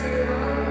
to